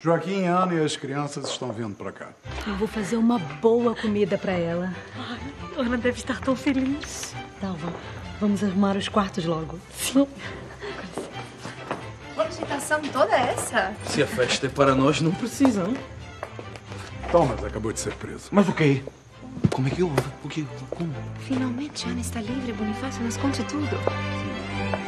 Joaquim, Ana e as crianças estão vindo para cá. Eu vou fazer uma boa comida para ela. Ai, Ana deve estar tão feliz. Tá, Dalva, vamos arrumar os quartos logo. Sim. Que agitação toda é essa? Se a festa é para nós, não precisa, hein? Então, Thomas acabou de ser preso. Mas o quê? Como é que houve? O que? Como? Finalmente Ana está livre, Bonifácio, nos conte tudo. Sim.